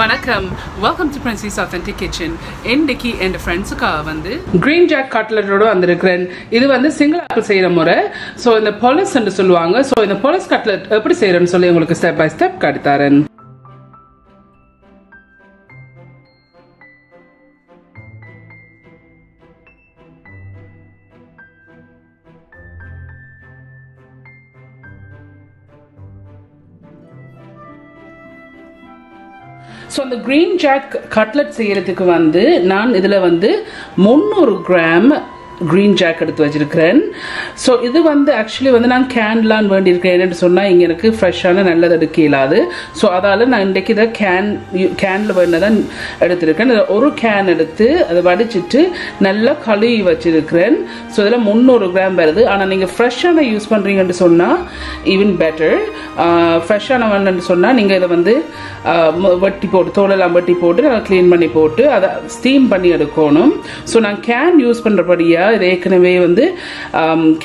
வணக்கம். Welcome to Princy's authentic kitchen இன்னைக்கு என் ஃப்ரெண்ட்ஸுக்காக வந்து கிரீன் ஜாக் கட்லட்டோட வந்திருக்கிறேன். இது வந்து சிங்கிள் ஆப்பிள் செய்கிற முறை. ஸோ இந்த பொலஸ் என்று சொல்லுவாங்க. ஸோ இந்த பொலஸ் கட்லட் எப்படி செய்யறேன்னு சொல்லி உங்களுக்கு ஸ்டெப் பை ஸ்டெப் காட்டித்தாரேன் ஸோ அந்த க்ரீன் ஜாக் கட்லெட் செய்கிறதுக்கு வந்து நான் இதில் வந்து முந்நூறு கிராம் க்ரீன் ஜாக் எடுத்து வச்சிருக்கிறேன். ஸோ இது வந்து ஆக்சுவலி வந்து நான் கேன்லாம் வேண்டியிருக்கிறேன். சொன்னால் இங்கே எனக்கு ஃப்ரெஷ்ஷான நல்லது எடுக்க இயலாது. ஸோ அதால் நான் இன்றைக்கு இதை கேன் கேனில் வேணதான் எடுத்திருக்கேன். ஒரு கேன் எடுத்து அதை வடிச்சிட்டு நல்லா கழுவி வச்சிருக்கிறேன். ஸோ இதில் முந்நூறு கிராம் வருது. ஆனால் நீங்கள் ஃப்ரெஷ்ஷான யூஸ் பண்ணுறீங்கன்னு சொன்னால் ஈவன் பெட்டர் ஃப்ரெஷ்ஷான வேணுன்னு சொன்னால் நீங்கள் இதை வந்து வெட்டி போட்டு தோலெல்லாம் வெட்டி போட்டு நல்லா க்ளீன் பண்ணி போட்டு அதை ஸ்டீம் பண்ணி எடுக்கணும். ஸோ நான் கேன் யூஸ் பண்ணுறபடியாக இது ஏற்கனவே வந்து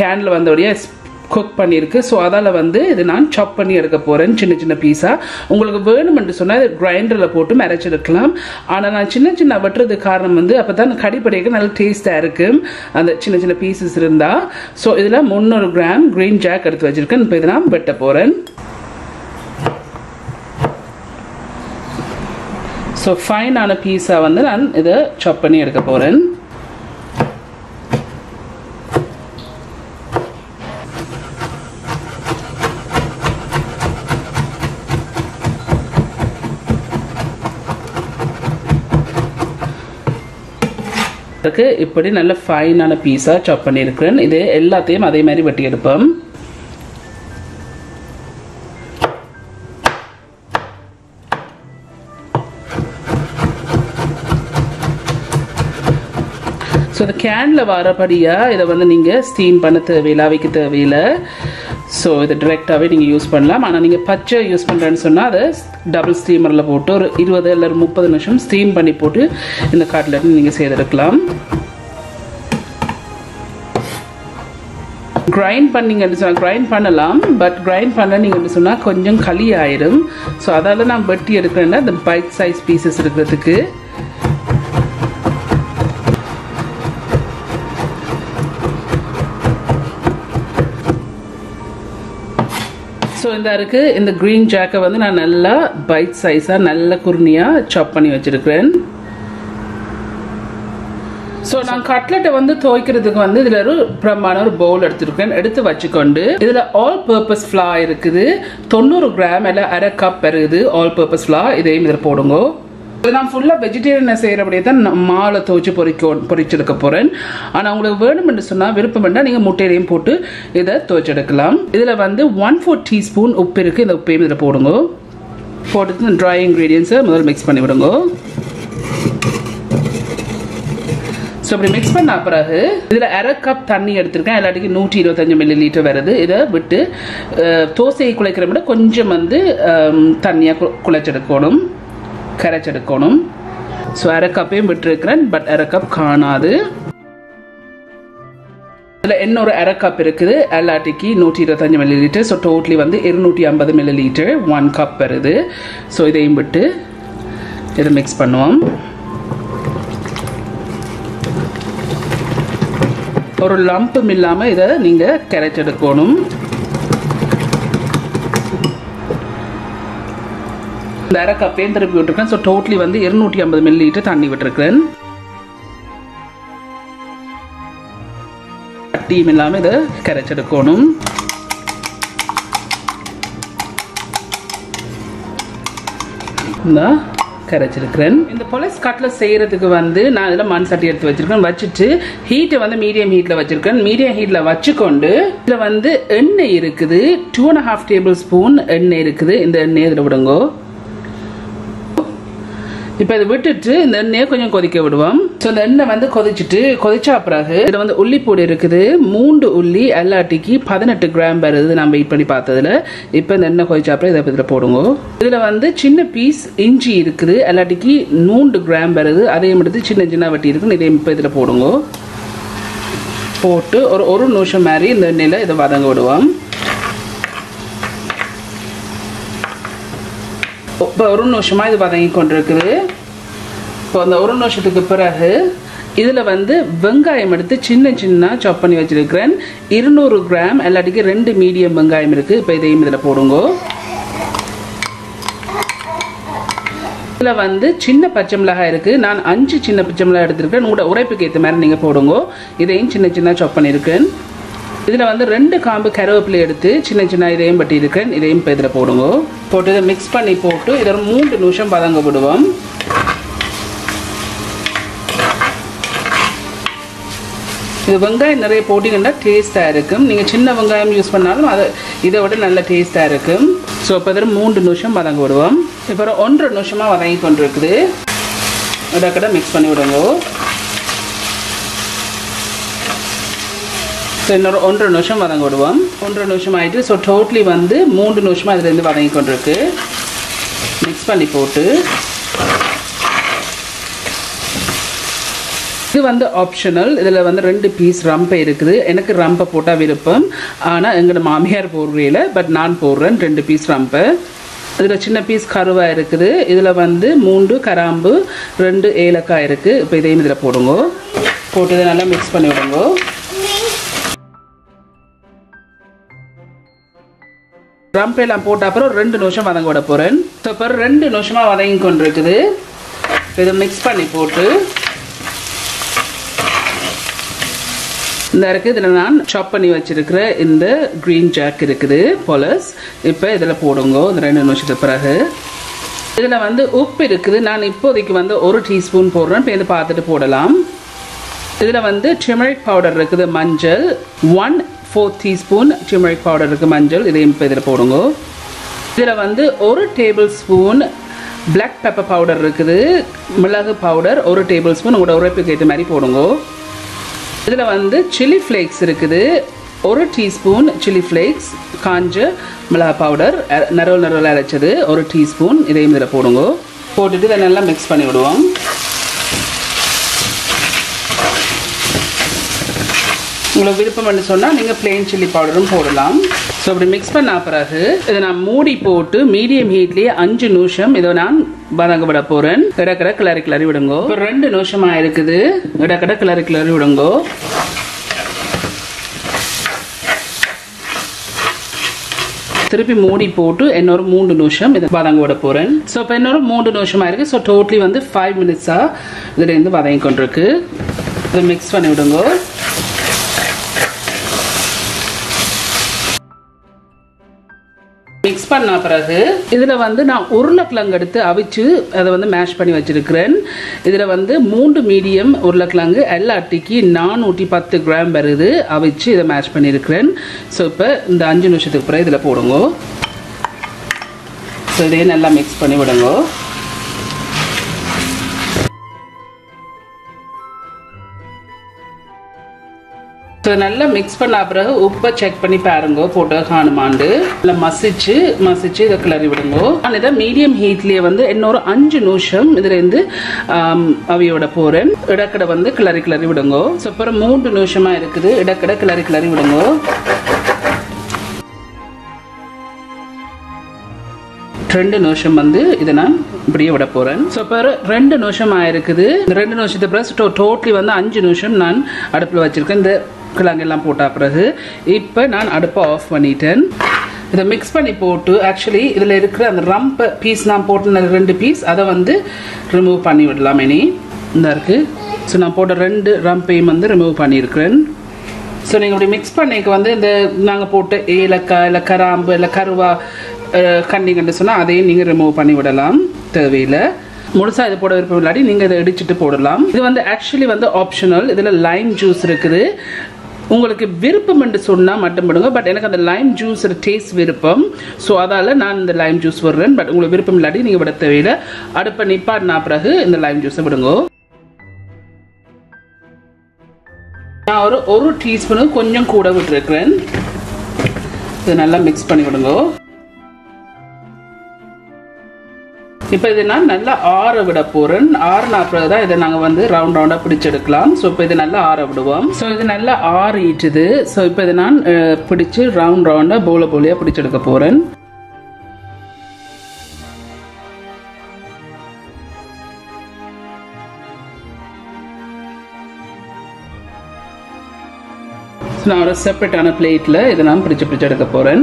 கேனில் வந்தபடியாக குக் பண்ணியிருக்கு. ஸோ அதால் வந்து இது நான் சாப் பண்ணி எடுக்க போகிறேன் சின்ன சின்ன பீஸாக உங்களுக்கு வேணுமென்று சொன்னால் இது கிரைண்டரில் போட்டு எடுக்கலாம். ஆனால் நான் சின்ன சின்ன வெட்டுறதுக்கு காரணம் வந்து அப்போ தான் கடிப்படைக்கு நல்ல டேஸ்ட்டாக இருக்கும் அந்த சின்ன சின்ன பீசஸ் இருந்தால் ஸோ இதில் முந்நூறு கிராம் க்ரீன் ஜாக் எடுத்து வச்சுருக்கேன். இப்போ இதை நான் வெட்ட போகிறேன் ஸோ ஃபைனான பீஸாக வந்து நான் இதை சாப் பண்ணி எடுக்க போகிறேன் இருக்கு. இப்படி நல்ல ஃபைனான பீஸாக சாப் பண்ணியிருக்கிறேன். இது எல்லாத்தையும் அதே மாதிரி வெட்டி எடுப்போம் கேனில் வரபடியாக இதை வந்து நீங்கள் ஸ்டீம் பண்ண தேவையில்லை அவைக்க தேவையில்லை. ஸோ இதை டிரெக்டாகவே நீங்கள் யூஸ் பண்ணலாம். ஆனால் நீங்கள் பச்சை யூஸ் பண்ணுறேன்னு சொன்னால் அதை டபுள் ஸ்டீமரில் போட்டு ஒரு இருபது இல்லை முப்பது நிமிஷம் ஸ்டீம் பண்ணி போட்டு இந்த காட்டில் நீங்கள் செய்திருக்கலாம். கிரைண்ட் பண்ணிங்கன்னு சொன்னால் கிரைண்ட் பண்ணலாம். பட் கிரைண்ட் பண்ண நீங்கள் சொன்னால் கொஞ்சம் களி ஆயிரும். ஸோ அதால் நான் வெட்டி எடுக்கிறேன்னா இந்த பைட் சைஸ் பீசஸ் இருக்கிறதுக்கு. ஸோ இந்த இருக்குது இந்த க்ரீன் ஜாக்கை வந்து நான் நல்லா பைட் சைஸாக நல்ல குருணியாக சாப் பண்ணி வச்சுருக்கிறேன். ஸோ நான் கட்லெட்டை வந்து துவைக்கிறதுக்கு வந்து இதில் ஒரு பிரம்மான ஒரு பவுல் எடுத்துருக்கேன் எடுத்து வச்சுக்கொண்டு இதில் ஆல் பர்பஸ் ஃப்ளா இருக்குது. தொண்ணூறு கிராம் இல்லை அரை கப் இருக்குது ஆல் பர்பஸ் ஃப்ளா இதையும் இதில் போடுங்க. நான் ஃபுல்லாக வெஜிடேரியனை செய்கிறபடியே தான் நான் மாலை துவச்சி பொறிக்க பொறிச்செடுக்க போகிறேன் ஆனால் உங்களுக்கு வேணும்னு சொன்னால் விருப்பம் வேண்டாம் நீங்கள் முட்டையிலையும் போட்டு இதை துவச்செடுக்கலாம். இதில் வந்து ஒன் ஃபோர் டீஸ்பூன் உப்பு இருக்குது இந்த உப்பையும் இதில் போடுங்க. போட்டு ட்ரை இன்க்ரீடியன்ஸை முதல்ல மிக்ஸ் பண்ணி விடுங்க. ஸோ அப்படி மிக்ஸ் பண்ண பிறகு இதில் அரை கப் தண்ணி எடுத்திருக்கேன். எல்லாத்துக்கும் நூற்றி இருபத்தஞ்சு மில்லி லிட்டர் வருது. இதை விட்டு தோசையை குழைக்கிற விட கொஞ்சம் வந்து தண்ணியாக குழைச்செடுக்கணும். கரைச்செடுக்கணும். ஸோ அரை கப்பையும் விட்டுருக்கிறேன் பட் அரை கப் காணாது. அதில் இன்னொரு அரை கப் இருக்குது. எல்லாட்டிக்கு நூற்றி இருபத்தஞ்சு மில்லி லிட்டர் ஸோ டோட்டலி வந்து இருநூற்றி ஐம்பது மில்லி லிட்டர் ஒன் கப் வருது. ஸோ இதையும் விட்டு இதை மிக்ஸ் பண்ணுவோம். ஒரு லம்பும் இல்லாமல் இதை நீங்கள் கரைச்செடுக்கணும். இந்த அரை கப்பையும் திருப்பி விட்டுருக்கேன். ஸோ டோட்டலி வந்து இருநூற்றி ஐம்பது மில்லி லிட்டர் தண்ணி விட்டுருக்கேன் கட்டியும் இல்லாமல் இதை கரைச்செடுக்கணும். இந்த கரைச்சிருக்கிறேன். இந்த பொலஸ் கட்டில் செய்கிறதுக்கு வந்து நான் இதில் மண் சட்டி எடுத்து வச்சுருக்கேன். வச்சுட்டு ஹீட்டை வந்து மீடியம் ஹீட்டில் வச்சுருக்கேன். மீடியம் ஹீட்டில் வச்சுக்கொண்டு இதில் வந்து எண்ணெய் இருக்குது. Two and half tablespoon எண்ணெய் இருக்குது. இந்த எண்ணெய் இதில் விடுங்கோ. இப்போ இதை விட்டுட்டு இந்த எண்ணெயை கொஞ்சம் கொதிக்க விடுவோம். ஸோ இந்த எண்ணெய் வந்து கொதிச்சுட்டு கொதிச்சா பிறகு இதில் வந்து உள்ளிப்பூடி இருக்குது. மூன்று உள்ளி எல்லாட்டிக்கு பதினெட்டு கிராம் வருது நான் வெயிட் பண்ணி பார்த்ததுல. இப்போ இந்த எண்ணெய் கொதிச்சா அப்புறம் இதை இதில் போடுங்க. இதில் வந்து சின்ன பீஸ் இஞ்சி இருக்குது. எல்லாட்டிக்கு மூன்று கிராம் வருது அதையும் எடுத்து சின்ன சின்ன வட்டி இருக்குது இதையும் இப்போ இதில் போடுங்க. போட்டு ஒரு ஒரு நிமிஷம் மாதிரி இந்த எண்ணெயில் இதை வதங்க விடுவோம். இப்போ ஒரு நிமிஷமாக இது வதங்கி கொண்டிருக்குது. இப்போ அந்த ஒரு நிமிஷத்துக்கு பிறகு இதில் வந்து வெங்காயம் எடுத்து சின்ன சின்ன சாப் பண்ணி வச்சுருக்கிறேன். இருநூறு கிராம் எல்லாத்துக்கு ரெண்டு மீடியம் வெங்காயம் இருக்குது இப்போ இதையும் இதில் போடுங்க. இதில் வந்து சின்ன பச்சை மிளகாய் இருக்குது நான் அஞ்சு சின்ன பச்சை மிளகாய் எடுத்துருக்கேன் உங்களோட உரைப்புக்கு ஏற்ற மாதிரி நீங்கள் போடுங்க. இதையும் சின்ன சின்ன சாப் பண்ணியிருக்கேன் இதில் வந்து ரெண்டு காம்பு கருவேப்பிலை எடுத்து சின்ன சின்ன இதையும் பட்டி இருக்கேன் இதையும் இப்போ இதில் போடுங்க. போட்டு இதை மிக்ஸ் பண்ணி போட்டு இதை மூன்று நிமிஷம் பதங்க விடுவோம். இது வெங்காயம் நிறைய போட்டிங்கன்னா டேஸ்ட்டாக இருக்கும். நீங்கள் சின்ன வெங்காயம் யூஸ் பண்ணாலும் அது இதை விட நல்ல டேஸ்ட்டாக இருக்கும். ஸோ இப்போ இதில் மூன்று நிமிஷம் வதங்க விடுவோம். இப்போ ஒன்றரை நிமிஷமாக வதங்கி கொண்டு இருக்குது இடக்கடை மிக்ஸ் பண்ணி விடுங்க. ஸோ இன்னொரு ஒன்றரை நிமிஷம் வதங்க விடுவோம். ஒன்றரை நிமிஷம் ஆகிட்டு ஸோ டோட்லி வந்து மூன்று நிமிஷமாக இதுலேருந்து வதங்கி கொண்டிருக்கு. மிக்ஸ் பண்ணி போட்டு. இது வந்து ஆப்ஷனல் இதில் வந்து ரெண்டு பீஸ் ரம்பை இருக்குது. எனக்கு ரம்பை போட்டால் விருப்பம். ஆனால் எங்களோட மாமியார் போடுறையில் பட் நான் போடுறேன் ரெண்டு பீஸ் ரம்பை இதில் சின்ன பீஸ் கருவாக இருக்குது. இதில் வந்து மூன்று கராம்பு ரெண்டு ஏலக்காய் இருக்குது இப்போ இதையும் இதில் போடுங்க. போட்டு இதை நல்லா மிக்ஸ் பண்ணி விடுங்க. ரம்பெல்லாம் போட்ட அப்புறம் ரெண்டு நிமிஷம் வதங்க விட போகிறேன் ஸோ இப்போ ரெண்டு நிமிஷமாக வதங்கி கொண்டு இருக்குது இதை மிக்ஸ் பண்ணி போட்டு. இந்த இருக்குது இதில் நான் சாப் பண்ணி வச்சிருக்கிற இந்த க்ரீன் ஜாக் இருக்குது பொலஸ். இப்போ இதில் போடுங்க இந்த ரெண்டு நிமிஷத்துக்கு பிறகு. இதில் வந்து உப்பு இருக்குது. நான் இப்போதைக்கு வந்து ஒரு டீஸ்பூன் போடுறேன். இப்போ இதை பார்த்துட்டு போடலாம். இதில் வந்து டிமரிக் பவுடர் இருக்குது மஞ்சள். One four teaspoon turmeric powder இருக்குது மஞ்சள். இதையும் இப்போ இதில் போடுங்க. இதில் வந்து ஒரு tablespoon black pepper powder இருக்குது. மிளகு பவுடர் ஒரு டேபிள் ஸ்பூன் உங்களோட உரைப்புக்கு ஏற்ற மாதிரி போடுங்க. இதில் வந்து சில்லி ஃப்ளேக்ஸ் இருக்குது. ஒரு டீஸ்பூன் சில்லி ஃப்ளேக்ஸ் காஞ்ச மிளகா பவுடர் நரவல் நரவல் அரைச்சது. ஒரு டீஸ்பூன் இதையும் இதில் போடுங்க. போட்டுட்டு இதை நல்லா மிக்ஸ் பண்ணி விடுவோம். உங்களுக்கு விருப்பம்னு சொன்னால் நீங்கள் பிளெயின் சில்லி பவுடரும் போடலாம். ஸோ அப்படி மிக்ஸ் பண்ண பிறகு இதை நான் மூடி போட்டு மீடியம் ஹீட்லேயே அஞ்சு நிமிஷம் இதை நான் வதங்க விட போகிறேன் இடக்கடை கிளறி கிளறி விடுங்கோ. இப்போ ரெண்டு நிமிஷமாக இருக்குது. இடக்கடை கிளறி கிளறி விடுங்கோ. திருப்பி மூடி போட்டு இன்னொரு மூணு நிமிஷம் இதை வதங்க விட போகிறேன் ஸோ இப்போ இன்னொரு மூணு நிமிஷமாக இருக்குது ஸோ டோட்டலி வந்து ஃபைவ் மினிட்ஸாக இதுலேருந்து வதங்கி கொண்டிருக்கு இதை மிக்ஸ் பண்ணி விடுங்கோ. மிக்ஸ் பண்ண பிறகு இதில் வந்து நான் உருளைக்கிழங்கு எடுத்து அவிச்சு அதை வந்து மேஷ் பண்ணி வச்சுருக்கிறேன். இதில் வந்து மூன்று மீடியம் உருளைக்கிழங்கு எல்லாட்டிக்கு நானூற்றி பத்து கிராம் வருது அவிச்சு இதை மேஷ் பண்ணியிருக்கிறேன். ஸோ இப்போ இந்த அஞ்சு நிமிஷத்துக்கு பிறகு இதில் போடுங்க. ஸோ இதையே நல்லா மிக்ஸ் பண்ணி விடுங்க. ஸோ நல்லா மிக்ஸ் பண்ண பிறகு உப்பை செக் பண்ணி பாருங்க போட்டு காணுமாண்டு. நல்லா மசிச்சு மசிச்சு இதை கிளறி விடுங்க. நான் இதை மீடியம் ஹீட்லேயே வந்து இன்னொரு அஞ்சு நிமிஷம் இதுலேருந்து அவியோட போகிறேன் இடக்கடை வந்து கிளறி கிளறி விடுங்க. ஸோ அப்புறம் மூன்று நிமிஷமாக இருக்குது. இடக்கடை கிளறி கிளறி விடுங்க. ரெண்டு நிமிஷம் வந்து இதை நான் இப்படியே விட போகிறேன் ஸோ இப்போ ரெண்டு நிமிஷம் ஆயிருக்குது. இந்த ரெண்டு நிமிஷத்தை பிறகு டோ டோட்டலி வந்து அஞ்சு நிமிஷம் நான் அடுப்பில் வச்சுருக்கேன். இந்த கிழங்கெல்லாம் போட்ட பிறகு. இப்போ நான் அடுப்பை ஆஃப் பண்ணிட்டேன். இதை மிக்ஸ் பண்ணி போட்டு ஆக்சுவலி இதில் இருக்கிற அந்த ரம்ப் பீஸ் நான் போட்டு ரெண்டு பீஸ் அதை வந்து ரிமூவ் பண்ணி விடலாம் இனி. இந்த இருக்குது ஸோ நான் போட்ட ரெண்டு ரம்பையும் வந்து ரிமூவ் பண்ணியிருக்கிறேன். ஸோ நீங்கள் இப்படி மிக்ஸ் பண்ணிக்க வந்து இந்த நாங்கள் போட்ட ஏலக்காய் இல்லை கராம்பு இல்லை கருவா கண்டிங்கன்னு சொன்னால் அதையும் நீங்கள் ரிமூவ் பண்ணி விடலாம். தேவையில்லை. முழுசாக இது போட விருப்பம் இல்லாட்டி நீங்கள் இதை இடிச்சிட்டு போடலாம். இது வந்து ஆக்சுவலி வந்து ஆப்ஷனல் இதில் லைம் ஜூஸ் இருக்குது. உங்களுக்கு விருப்பம் என்று சொன்னால் மட்டும் விடுங்க. பட் எனக்கு அந்த லைம் ஜூஸ் டேஸ்ட் விருப்பம். ஸோ அதால் நான் இந்த லைம் ஜூஸ் விடுறேன். பட் உங்களுக்கு விருப்பம் இல்லாட்டி நீங்கள் விட தேவையில்லை. அடுப்பை நிப்பாட்டினா பிறகு இந்த லைம் ஜூஸை விடுங்க. நான் ஒரு ஒரு டீஸ்பூனு கொஞ்சம் கூட விட்டுருக்கிறேன். இதை நல்லா மிக்ஸ் பண்ணி விடுங்க. இப்போ இது நான் நல்லா ஆற விட போகிறேன் ஆறுன அப்புறம் தான். இதை நாங்கள் வந்து ரவுண்ட் ரவுண்டாக பிடிச்செடுக்கலாம். ஸோ இப்போ இது நல்லா ஆற விடுவோம். ஸோ இது நல்லா ஆறிட்டுது ஸோ இப்போ இது நான் பிடிச்சி ரவுண்ட் ரவுண்டாக போல போலியாக பிடிச்செடுக்க போகிறேன் நான் ஒரு செப்பரேட்டான பிளேட்டில் இதை நான் பிடிச்சி பிடிச்சி எடுக்க போகிறேன்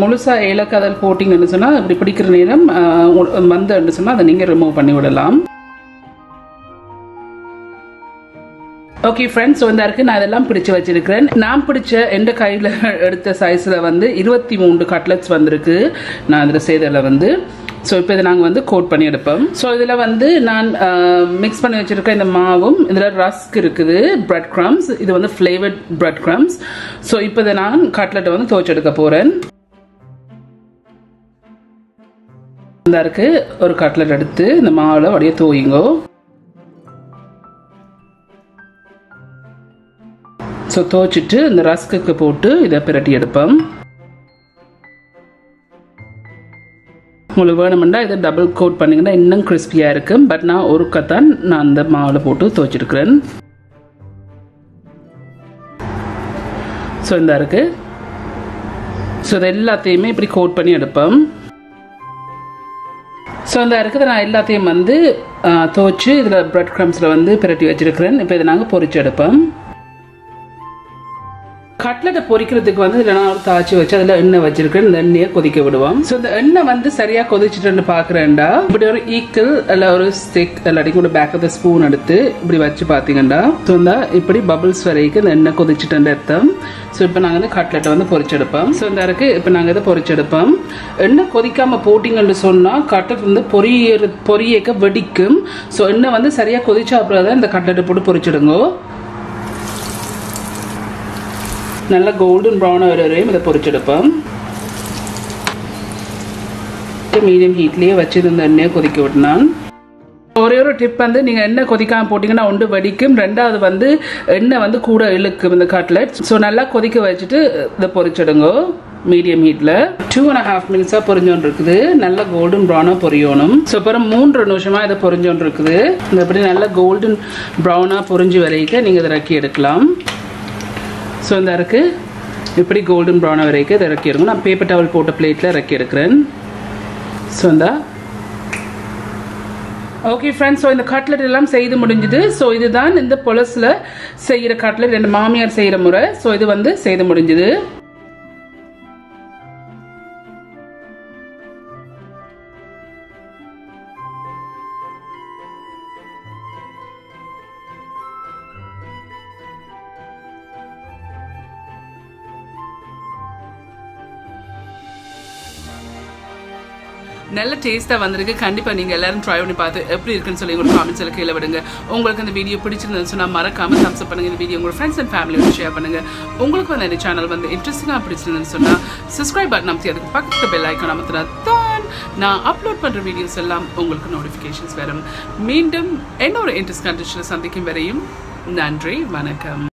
முழுசா ஏலக்காதல் போட்டிங்கன்னு சொன்னால் இப்படி பிடிக்கிற நேரம் வந்தன்னு சொன்னால் அதை நீங்கள் ரிமூவ் பண்ணி விடலாம். ஓகே ஃப்ரெண்ட்ஸ் வந்தாருக்கு நான் இதெல்லாம் பிடிச்சு வச்சிருக்கிறேன். நான் பிடிச்ச எந்த கையில் எடுத்த சைஸில் வந்து இருபத்தி மூன்று கட்லெட்ஸ் வந்திருக்கு. நான் அதில் செய்ததில் வந்து. ஸோ இப்போ இதை நாங்கள் வந்து கோட் பண்ணி எடுப்போம். ஸோ இதில் வந்து நான் மிக்ஸ் பண்ணி வச்சுருக்க இந்த மாவும் இதில் ரஸ்க் இருக்குது பிரெட் க்ரம்ஸ் இது வந்து ஃப்ளேவர்ட் பிரெட் க்ரம்ஸ் ஸோ இப்போ இதை நான் கட்லெட்டை வந்து துவச்சி போகிறேன் இருக்கு. ஒரு கட்லட் எடுத்து இந்த மாவில் அப்படியே தூயிங்கோ ஸோ துவச்சிட்டு இந்த ரஸ்க்கு போட்டு இதை பிரட்டி எடுப்போம். உங்களுக்கு வேணுமெண்டா இதை டபுள் கோட் பண்ணிங்கன்னா இன்னும் கிறிஸ்பியாக இருக்கும் பட் நான் ஒரு கத்தான் நான் அந்த மாவில் போட்டு துவைச்சிருக்கிறேன் ஸோ இந்த இருக்குது ஸோ இது எல்லாத்தையுமே இப்படி கோட் பண்ணி எடுப்போம். ஸோ இந்த இருக்குது நான் எல்லாத்தையும் வந்து துவச்சி இதில் ப்ரெட் க்ரம்ஸில் வந்து பிரட்டி வச்சுருக்கிறேன். இப்போ இதை நாங்கள் பொறிச்சு எடுப்போம். கட்லெட்டை பொரிக்கிறதுக்கு வந்து இதில் நான் ஒரு தாச்சி வச்சு அதில் எண்ணெய் வச்சிருக்கேன் இந்த எண்ணெயை கொதிக்க விடுவோம். ஸோ இந்த எண்ணெய் வந்து சரியாக கொதிச்சுட்டு பார்க்குறேன்டா. இப்படி ஒரு ஈக்கிள் இல்லை ஒரு ஸ்டிக் இல்லாட்டி கூட பேக் ஆஃப் த ஸ்பூன் எடுத்து இப்படி வச்சு பார்த்தீங்கன்னா ஸோ இந்த இப்படி பபிள்ஸ் வரைக்கும் இந்த எண்ணெய் கொதிச்சுட்டு அர்த்தம். ஸோ இப்போ நாங்கள் வந்து கட்லெட்டை வந்து பொறிச்செடுப்போம். ஸோ இந்த இருக்கு இப்போ நாங்கள் இதை பொறிச்செடுப்போம். எண்ணெய் கொதிக்காமல் போட்டிங்கன்னு சொன்னால் கட்லெட் வந்து பொரிய பொரியக்க வெடிக்கும். ஸோ எண்ணெய் வந்து சரியாக கொதிச்சா அப்புறம் தான் இந்த கட்லெட்டை போட்டு பொரிச்சிடுங்கோ நல்ல கோல்டன் ப்ரௌனாக வர வரையும் இதை பொரிச்செடுப்போம் மீடியம் ஹீட்லேயே வச்சு இந்த எண்ணெயை கொதிக்க விட்டினான் ஒரே ஒரு டிப் வந்து நீங்கள் எண்ணெய் கொதிக்காமல் போட்டிங்கன்னா ஒன்று வடிக்கும் ரெண்டாவது வந்து எண்ணெய் வந்து கூட இழுக்கும் இந்த கட்லெட் ஸோ நல்லா கொதிக்க வச்சுட்டு இதை பொரிச்சிடுங்க மீடியம் ஹீட்டில் டூ அண்ட் ஹாஃப் மினிட்ஸாக பொரிஞ்சோன்னு இருக்குது நல்ல கோல்டன் ப்ரௌனாக பொரியணும் ஸோ அப்புறம் மூன்று நிமிஷமாக இதை பொரிஞ்சோன்னு இருக்குது இந்த இப்படி நல்லா கோல்டன் ப்ரௌனாக பொரிஞ்சு வரைக்கும் நீங்கள் இதை ரக்கி எடுக்கலாம் ஸோ இந்த இறக்கு இப்படி கோல்டன் ப்ரௌனாக வரைக்கும் இதை இறக்கி எடுங்க. நான் பேப்பர் டவல் போட்ட பிளேட்டில் இறக்கி எடுக்கிறேன். ஸோ இந்த ஓகே ஃப்ரெண்ட்ஸ் ஸோ இந்த கட்லெட் எல்லாம் செய்து முடிஞ்சுது. ஸோ இதுதான் இந்த பொலஸில் செய்கிற கட்லெட் ரெண்டு மாமியார் செய்கிற முறை. ஸோ இது வந்து செய்து முடிஞ்சுது. நல்ல டேஸ்ட்டாக வந்திருக்கு. கண்டிப்பாக நீங்கள் எல்லாரும் ட்ரை பண்ணி பார்த்து எப்படி இருக்குன்னு சொல்லி உங்களுக்கு காமெண்ட்ஸில் கீழே விடுங்க. உங்களுக்கு இந்த வீடியோ பிடிச்சிருந்ததுன்னு சொன்னால் மறக்காமல் தம்ஸ் அப் பண்ணுங்கள் இந்த வீடியோ உங்கள் ஃப்ரெண்ட்ஸ் அண்ட் ஃபேமிலியோட ஷேர் பண்ணுங்கள் உங்களுக்கு வந்து இந்த சேனல் வந்து இன்ட்ரெஸ்டிங்காக பிடிச்சிருந்ததுன்னு சொன்னால் சப்ஸ்கிரைப் பட்டன் அமைத்தி அதுக்கு பக்கத்து பெல் ஐக்கன் அமைத்துனா தான் நான் அப்லோட் பண்ணுற வீடியோஸ் எல்லாம் உங்களுக்கு நோட்டிஃபிகேஷன்ஸ் வரும். மீண்டும் என்னோட இன்ட்ரெஸ்ட் கண்டிஷனை சந்திக்கும் வரையும் நன்றி வணக்கம்.